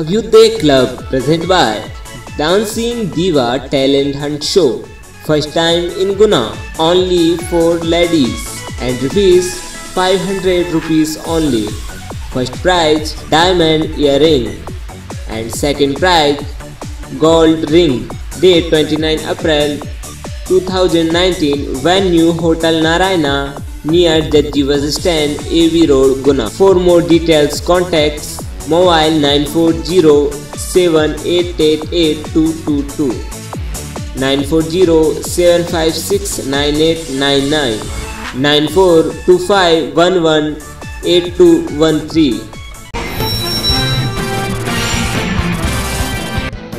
Abhyuday Club present by Dancing Diva Talent Hunt Show. First time in Guna, only for ladies and rupees 500 rupees only. First prize diamond earring and second prize gold ring. Date 29 April 2019 Venue Hotel Narayana near Jajji Bus Stand AV Road Guna. For more details contact mobile 94078888222 94075698999 9425118213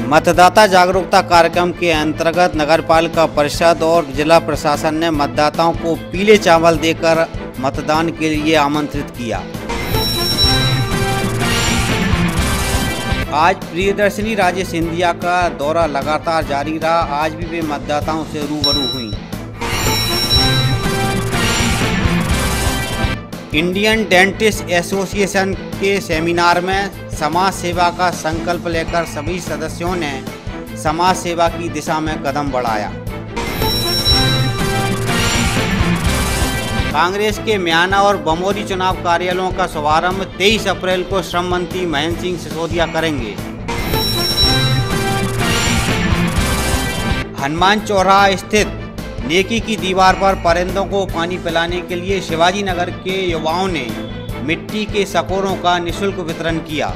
मतदाता जागरूकता कार्यक्रम के अंतर्गत नगर पालिका परिषद और जिला प्रशासन ने मतदाताओं को पीले चावल देकर मतदान के लिए आमंत्रित किया। आज प्रियदर्शनी राजे सिंधिया का दौरा लगातार जारी रहा। आज भी वे मतदाताओं से रूबरू हुई। इंडियन डेंटिस्ट एसोसिएशन के सेमिनार में समाज सेवा का संकल्प लेकर सभी सदस्यों ने समाज सेवा की दिशा में कदम बढ़ाया। कांग्रेस के म्याना और बमोरी चुनाव कार्यालयों का शुभारंभ 23 अप्रैल को श्रम मंत्री महेंद्र सिंह सिसोदिया करेंगे। हनुमान चौराहा स्थित नेकी की दीवार पर परिंदों को पानी पिलाने के लिए शिवाजी नगर के युवाओं ने मिट्टी के सकोरों का निशुल्क वितरण किया।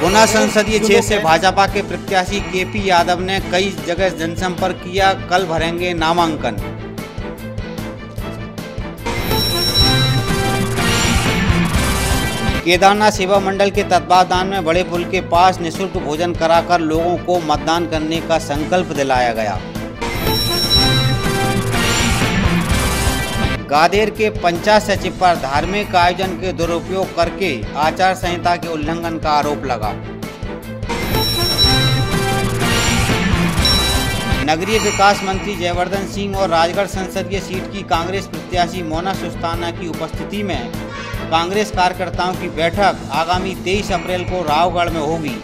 गुना संसदीय क्षेत्र से भाजपा के प्रत्याशी के पी यादव ने कई जगह जनसंपर्क किया। कल भरेंगे नामांकन। केदारनाथ सेवा मंडल के तत्वावधान में बड़े पुल के पास निशुल्क भोजन कराकर लोगों को मतदान करने का संकल्प दिलाया गया। गादेर के पंचायत सचिव पर धार्मिक आयोजन के दुरुपयोग करके आचार संहिता के उल्लंघन का आरोप लगा। नगरीय विकास मंत्री जयवर्धन सिंह और राजगढ़ संसदीय सीट की कांग्रेस प्रत्याशी मोना सुस्ताना की उपस्थिति में कांग्रेस कार्यकर्ताओं की बैठक आगामी 23 अप्रैल को रावगढ़ में होगी।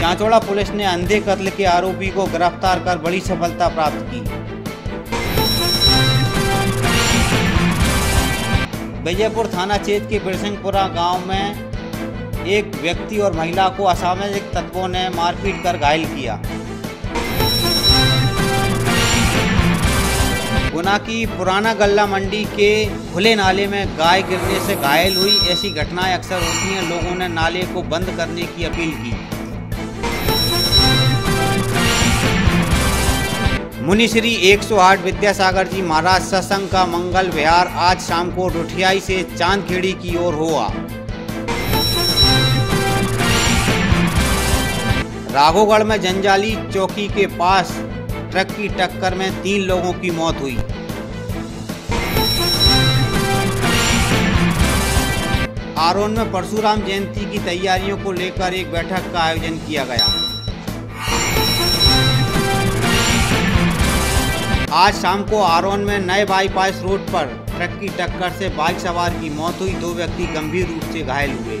चांचौड़ा पुलिस ने अंधे कत्ल के आरोपी को गिरफ़्तार कर बड़ी सफलता प्राप्त की। विजयपुर थाना क्षेत्र के बिरसिंहपुरा गाँव में एक व्यक्ति और महिला को असामाजिक तत्वों ने मारपीट कर घायल किया। गुना की पुराना गल्ला मंडी के खुले नाले में गाय गिरने से घायल हुई ऐसी घटनाएँ अक्सर होती हैं। लोगों ने नाले को बंद करने की अपील की। मुनिश्री 108 विद्यासागर जी महाराज सत्संग का मंगल विहार आज शाम को रुठियाई से चांदखेड़ी की ओर हुआ। राघोगढ़ में जंजाली चौकी के पास ट्रक की टक्कर में तीन लोगों की मौत हुई। आरोन में परशुराम जयंती की तैयारियों को लेकर एक बैठक का आयोजन किया गया। आज शाम को आरोन में नए बाईपास रोड पर ट्रक की टक्कर से बाइक सवार की मौत हुई। दो व्यक्ति गंभीर रूप से घायल हुए।